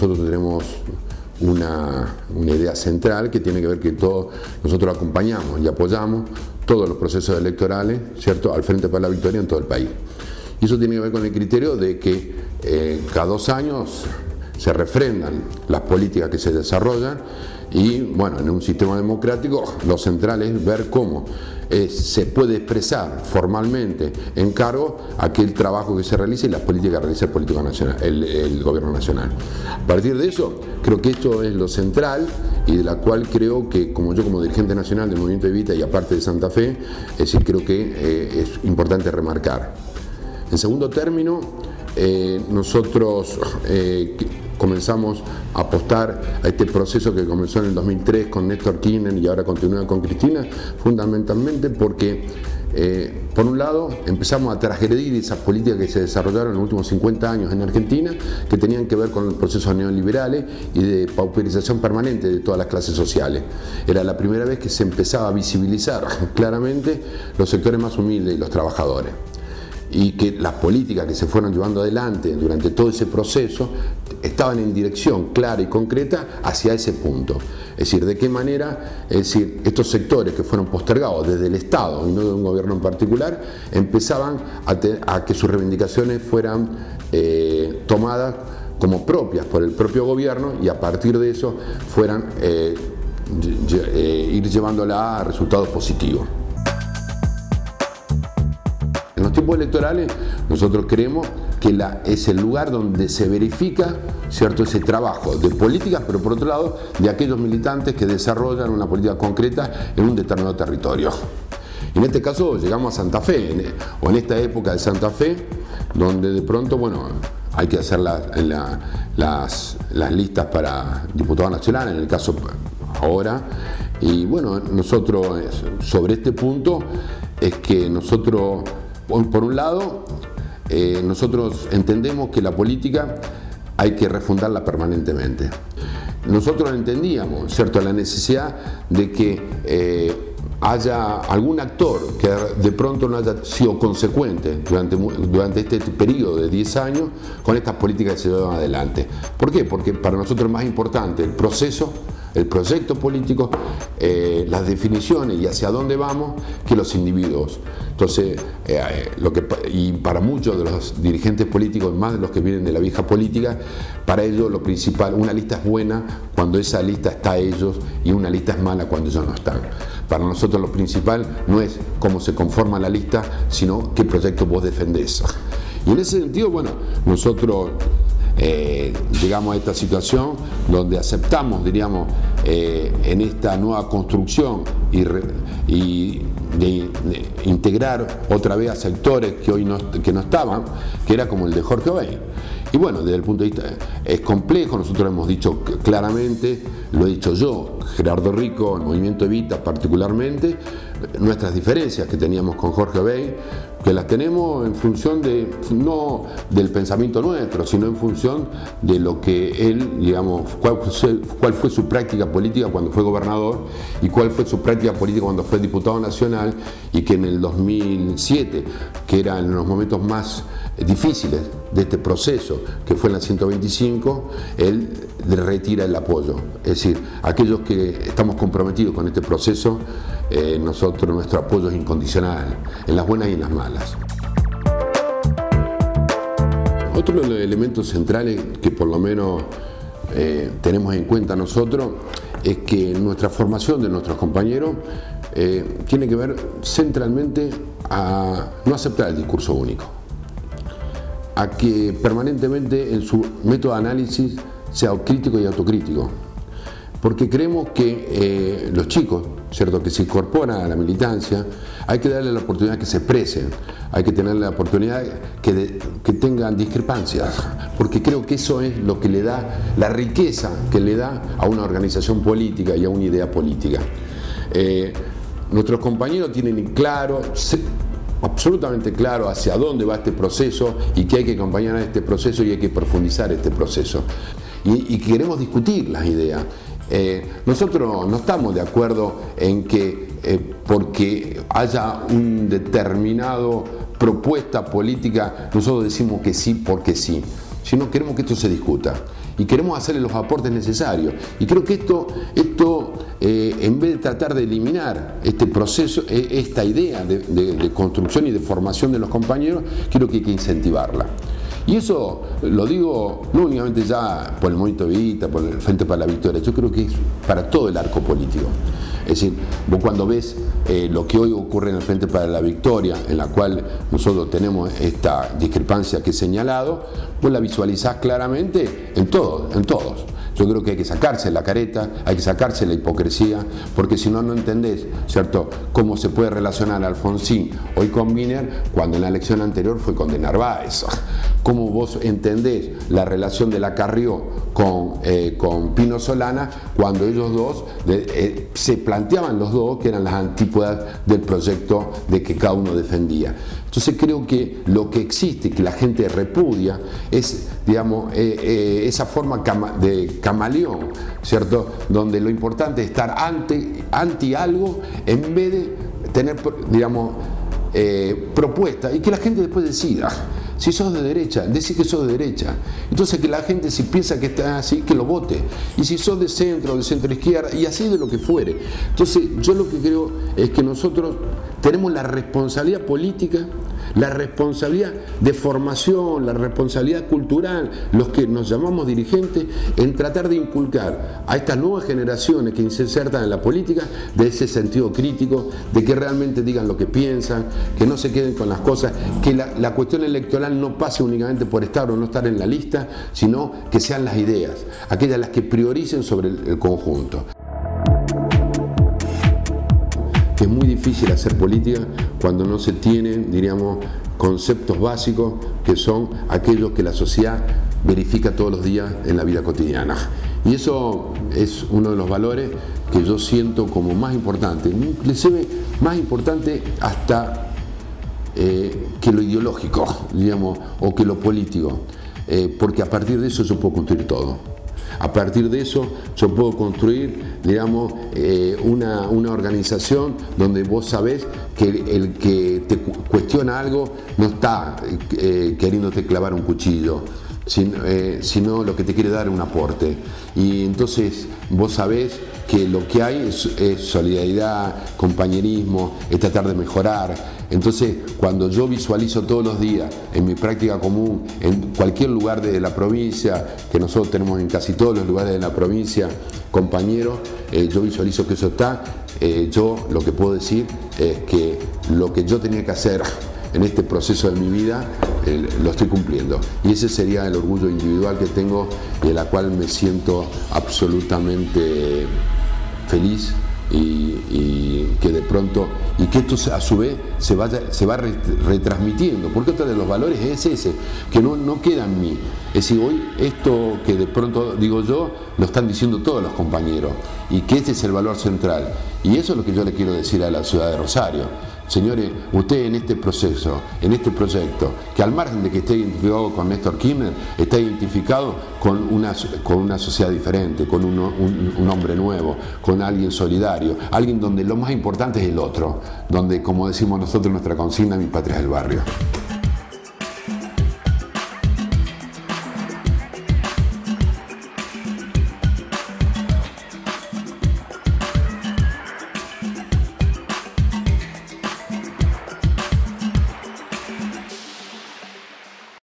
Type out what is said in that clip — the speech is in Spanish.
nosotros tenemos una, idea central que tiene que ver que todos nosotros acompañamos y apoyamos todos los procesos electorales, ¿cierto?, al Frente para la Victoria en todo el país. Y eso tiene que ver con el criterio de que eh, cada dos años se refrendan las políticas que se desarrollan y bueno, en un sistema democrático lo central es ver cómo eh, se puede expresar formalmente en cargo aquel trabajo que se realiza y las políticas que realiza el, político nacional, el, gobierno nacional. A partir de eso, creo que esto es lo central y de la cual creo que, como yo como dirigente nacional del Movimiento Evita y aparte de Santa Fe, es decir, creo que eh, es importante remarcar. En segundo término, eh, nosotros comenzamos a apostar a este proceso que comenzó en el 2003 con Néstor Kirchner y ahora continúa con Cristina, fundamentalmente porque eh, por un lado, empezamos a transgredir esas políticas que se desarrollaron en los últimos 50 años en Argentina, que tenían que ver con los procesos neoliberales y de pauperización permanente de todas las clases sociales. Era la primera vez que se empezaba a visibilizar claramente los sectores más humildes y los trabajadores y que las políticas que se fueron llevando adelante durante todo ese proceso estaban en dirección clara y concreta hacia ese punto. Es decir, de qué manera, es decir, estos sectores que fueron postergados desde el Estado y no de un gobierno en particular, empezaban a, que sus reivindicaciones fueran eh, tomadas como propias por el propio gobierno y a partir de eso fueran eh, eh, ir llevándola a resultados positivos. En los tiempos electorales nosotros creemos que es el lugar donde se verifica ¿cierto? ese trabajo de políticas, pero por otro lado de aquellos militantes que desarrollan una política concreta en un determinado territorio. En este caso llegamos a Santa Fe, o en esta época de Santa Fe, donde de pronto, bueno, hay que hacer las, las listas para diputado nacional, en el caso ahora, y bueno, nosotros sobre este punto es que nosotros por un lado, eh, nosotros entendemos que la política hay que refundarla permanentemente. Nosotros entendíamos, ¿cierto?, la necesidad de que eh, haya algún actor que de pronto no haya sido consecuente durante, durante este periodo de 10 años con estas políticas que se llevan adelante. ¿Por qué? Porque para nosotros es más importante el proceso el proyecto político, eh, las definiciones y hacia dónde vamos que los individuos. Entonces, eh, lo que, y para muchos de los dirigentes políticos, más de los que vienen de la vieja política, para ellos lo principal, una lista es buena cuando esa lista está a ellos y una lista es mala cuando ellos no están. Para nosotros lo principal no es cómo se conforma la lista, sino qué proyecto vos defendés. Y en ese sentido, bueno, nosotros eh, llegamos a esta situación donde aceptamos, diríamos, eh, en esta nueva construcción y, de, integrar otra vez a sectores que hoy no, que no estaban, que era como el de Jorge Obey. Y bueno, desde el punto de vista es complejo, nosotros hemos dicho claramente, lo he dicho yo, Gerardo Rico, el movimiento Evita particularmente, nuestras diferencias que teníamos con Jorge Bey, que las tenemos en función de, no del pensamiento nuestro, sino en función de lo que él, digamos, cuál cuál fue su práctica política cuando fue gobernador y cuál fue su práctica política cuando fue diputado nacional y que en el 2007, que era en los momentos más difíciles de este proceso, que fue en la 125, él retira el apoyo. Es decir, aquellos que estamos comprometidos con este proceso, eh, nosotros nuestro apoyo es incondicional, en las buenas y en las malas. Otro de los elementos centrales que por lo menos eh, tenemos en cuenta nosotros es que nuestra formación de nuestros compañeros eh, tiene que ver centralmente a no aceptar el discurso único, a que permanentemente en su método de análisis sea crítico y autocrítico, porque creemos que eh, los chicos, ¿cierto? que se incorporan a la militancia, hay que darle la oportunidad que se expresen, hay que tener la oportunidad que, que tengan discrepancias, porque creo que eso es lo que le da la riqueza que le da a una organización política y a una idea política. Eh, nuestros compañeros tienen claro, absolutamente claro hacia dónde va este proceso y que hay que acompañar a este proceso y hay que profundizar este proceso. Y, queremos discutir las ideas. Eh, nosotros no estamos de acuerdo en que eh, porque haya un determinado propuesta política, nosotros decimos que sí porque sí, sino queremos que esto se discuta. Y queremos hacerle los aportes necesarios. Y creo que esto, esto eh, en vez de tratar de eliminar este proceso, eh, esta idea de, construcción y de formación de los compañeros, creo que hay que incentivarla. Y eso lo digo no únicamente ya por el Movimiento Vita, por el Frente para la Victoria, yo creo que es para todo el arco político. Es decir, vos cuando ves eh, lo que hoy ocurre en el Frente para la Victoria, en la cual nosotros tenemos esta discrepancia que he señalado, vos la visualizás claramente en todos, en todos. Yo creo que hay que sacarse la careta, hay que sacarse la hipocresía, porque si no, no entendés, ¿cierto?, cómo se puede relacionar Alfonsín hoy con Wiener cuando en la elección anterior fue con De Narváez. Cómo vos entendés la relación de la Carrió con, eh, con Pino Solana cuando ellos dos eh, se planteaban los dos que eran las antípodas del proyecto de que cada uno defendía. Entonces creo que lo que existe, que la gente repudia, es, digamos, eh, esa forma de camaleón, ¿cierto? Donde lo importante es estar ante, anti algo en vez de tener, digamos, propuesta y que la gente después decida. Si sos de derecha, decís que sos de derecha. Entonces que la gente si piensa que está así, que lo vote. Y si sos de centro, de centro izquierda, y así de lo que fuere. Entonces yo lo que creo es que nosotros tenemos la responsabilidad política la responsabilidad de formación, la responsabilidad cultural, los que nos llamamos dirigentes, en tratar de inculcar a estas nuevas generaciones que se insertan en la política de ese sentido crítico, de que realmente digan lo que piensan, que no se queden con las cosas, que la, cuestión electoral no pase únicamente por estar o no estar en la lista, sino que sean las ideas, aquellas las que prioricen sobre el conjunto. Que es muy difícil hacer política cuando no se tienen, diríamos, conceptos básicos que son aquellos que la sociedad verifica todos los días en la vida cotidiana. Y eso es uno de los valores que yo siento como más importante. Le se ve más importante hasta eh, que lo ideológico, digamos, o que lo político, eh, porque a partir de eso yo puedo construir todo. A partir de eso yo puedo construir, digamos, eh, una, organización donde vos sabés que el que te cuestiona algo no está eh, queriéndote clavar un cuchillo. Eh, sino, lo que te quiere dar un aporte. Y entonces vos sabés que lo que hay es solidaridad, compañerismo, es tratar de mejorar, entonces, cuando yo visualizo todos los días en mi práctica común, en cualquier lugar de la provincia, que nosotros tenemos en casi todos los lugares de la provincia, compañeros, eh, yo visualizo que eso está. Eh, yo lo que puedo decir es que lo que yo tenía que hacer en este proceso de mi vida eh, lo estoy cumpliendo. Y ese sería el orgullo individual que tengo y de la cual me siento absolutamente feliz y, de pronto, y que esto a su vez se, vaya, se va retransmitiendo, porque otro de los valores es ese, que no, no queda en mí. Es decir, hoy esto que de pronto digo yo, lo están diciendo todos los compañeros, y que este es el valor central. Y eso es lo que yo le quiero decir a la ciudad de Rosario. Señores, usted en este proceso, en este proyecto, que al margen de que esté identificado con Néstor Kirchner, está identificado con una, con una sociedad diferente, con un, hombre nuevo, con alguien solidario, alguien donde lo más importante es el otro, donde, como decimos nosotros nuestra consigna, mi patria es el barrio.